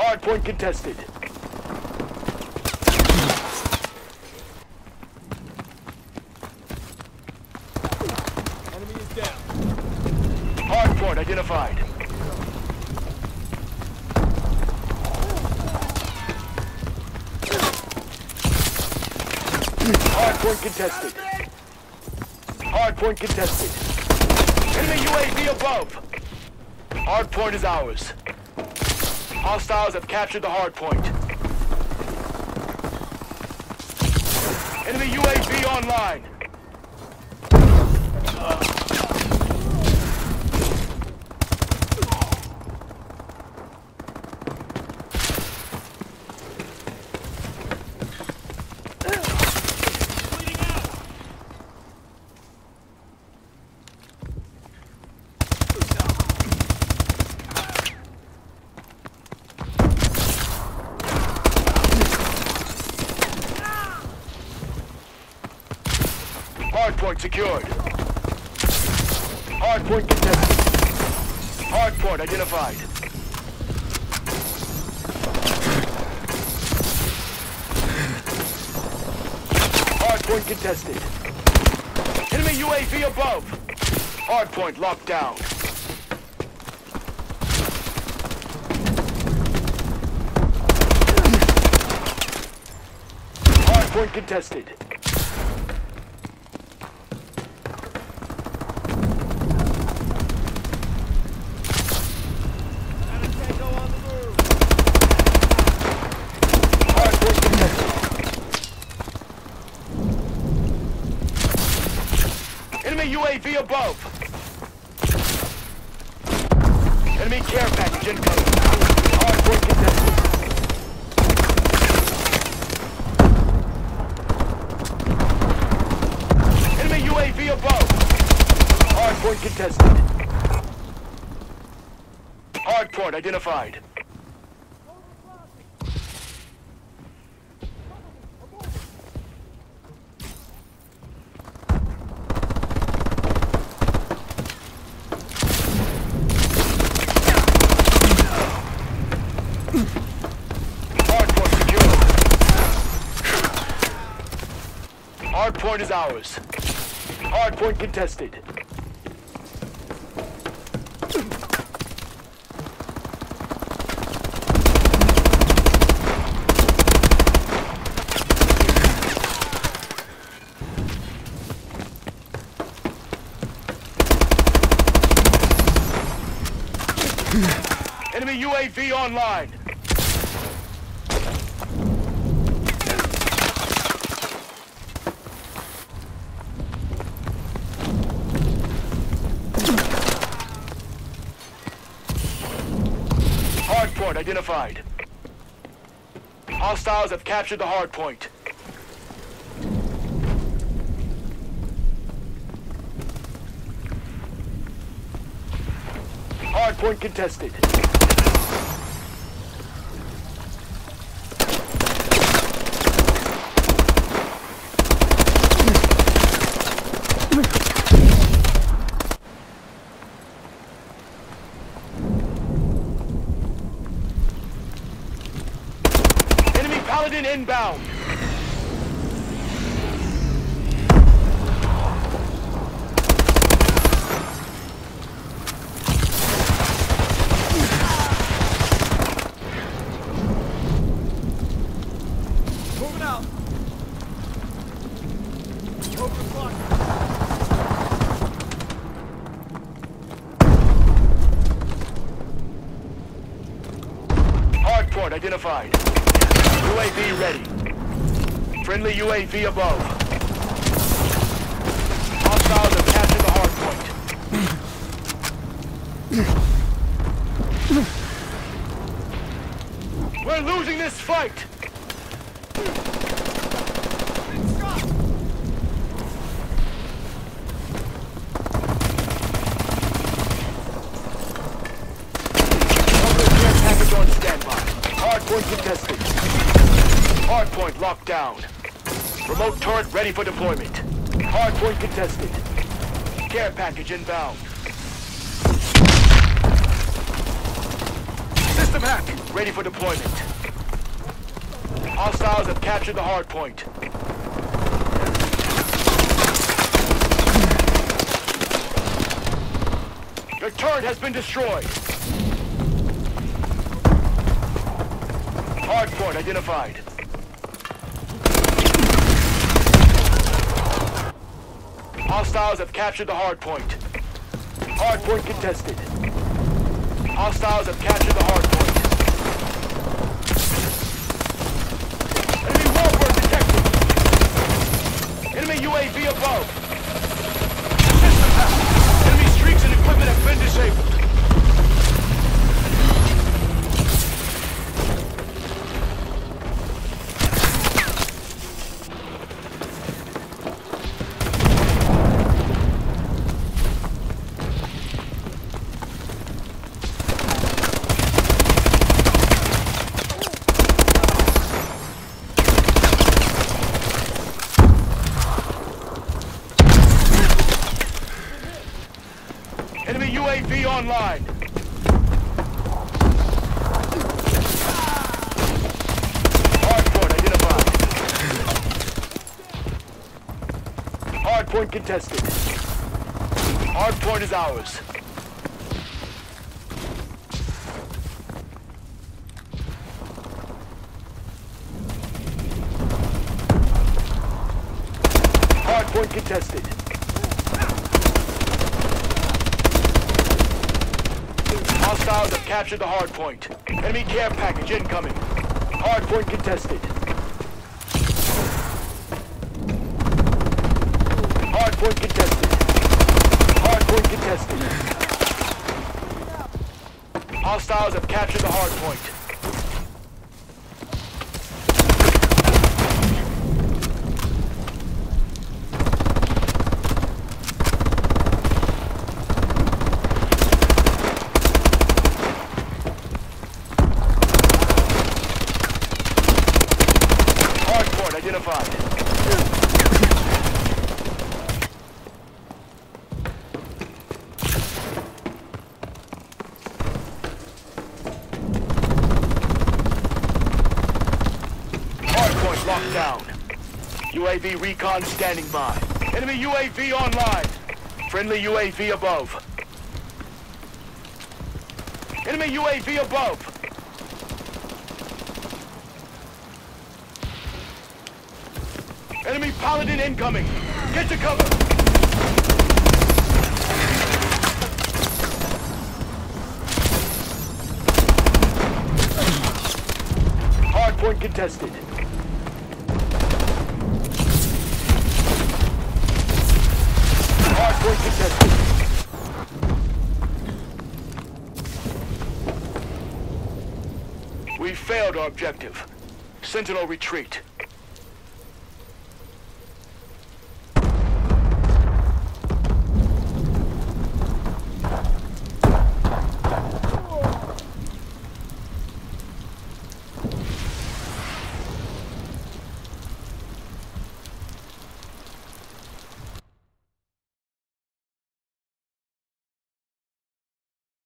Hardpoint contested. Enemy is down. Hardpoint identified. Hardpoint contested. Hardpoint contested. Enemy UAV above. Hardpoint is ours. Hostiles have captured the hardpoint. Enemy UAV online. Hardpoint secured. Hardpoint contested. Hardpoint identified. Hardpoint contested. Enemy UAV above. Hardpoint locked down. Hardpoint contested. Tango on the move. Hardpoint contested. Enemy UAV above. Enemy care package incoming. Hardpoint contested. Enemy UAV above. Hardpoint contested. Hardpoint identified. Hardpoint secure. Hardpoint is ours. Hardpoint contested. Enemy UAV online. Hardpoint identified. Hostiles have captured the hardpoint. Hardpoint contested. Enemy Paladin inbound. Moving out. Over the clock. Hardpoint identified. UAV ready. Friendly UAV above. Hostiles have captured the hardpoint. We're losing this fight! Orbital care package on standby. Hardpoint contested. Hardpoint locked down. Remote turret ready for deployment. Hardpoint contested. Care package inbound. System hack ready. for deployment. Hostiles have captured the hard point. Your turret has been destroyed. Hard point identified. Hostiles have captured the hard point. Hard point contested. Hostiles have captured the hard point. Enemy warbird detected. Enemy UAV above. System hack. Enemy streaks and equipment have been disabled. Online. Hardpoint identified. Hardpoint contested. Hardpoint is ours. Hardpoint contested. Hostiles have captured the hard point. Enemy care package incoming. Hard point contested. Hard point contested. Hard point contested. Hostiles have captured the hard point. Hard point identified. Hardpoint locked down. UAV recon standing by. Enemy UAV online. Friendly UAV above. Enemy UAV above. Enemy paladin incoming. Get to cover. Hardpoint contested. Failed our objective. Sentinel retreat.